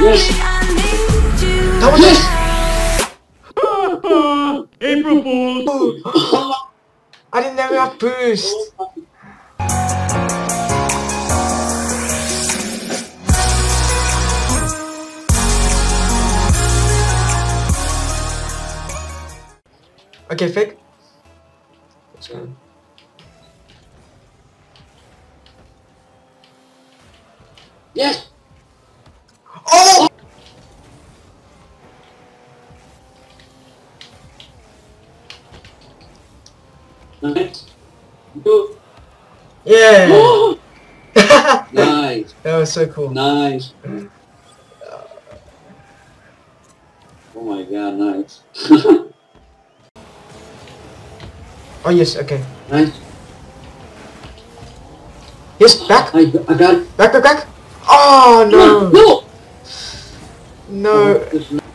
Yes. That was Yes. April Fools! I didn't have enough boost. Okay, fake. Let's go. Yes. Oh! Nice. Good. Yeah! Nice. That was so cool. Nice. Oh my god, nice. Oh yes, okay. nice. Yes, back! I, I got it. Back, back, back! Oh no! No! No! Oh, this-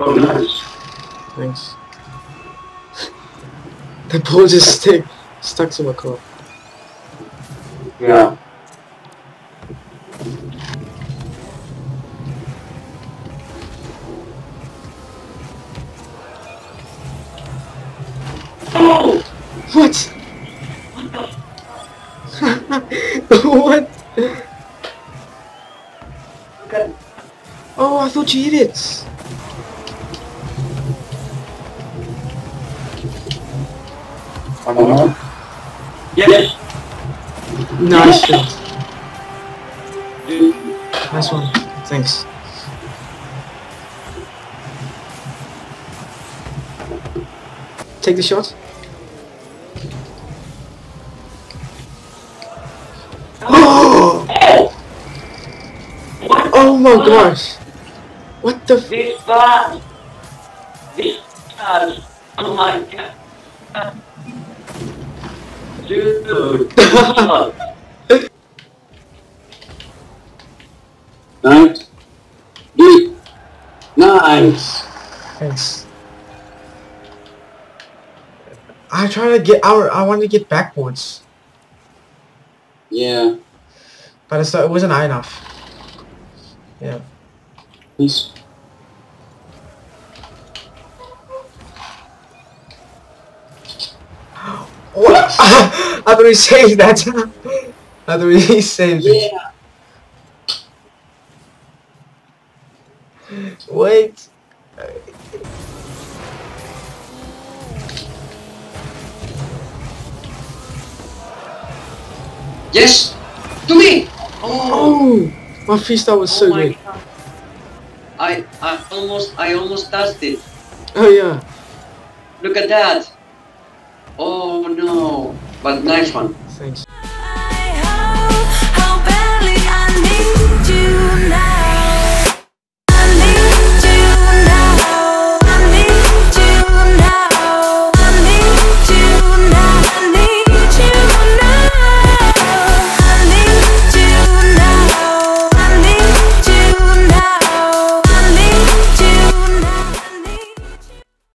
Oh, nice. Thanks. the ball just stick stuck to my car. Yeah. Oh! What? what? Okay. Oh, I thought you hit it. Yes. Nice shot. Nice one. Thanks. Take the shot. Oh! Oh my gosh! What the? F This bad. This bad. Oh my god. Dude. nice. Dude. Nice. Thanks. I try to get out. I wanted to get backwards, Yeah. but it's it wasn't high enough. Yeah. Please. What? I thought he saved that. I thought he saved it. Yeah. Wait. Yes. To me. Oh, my freestyle was so oh my good. god. I I almost I almost touched it. Oh yeah. Look at that. Oh no. But nice one. Thanks.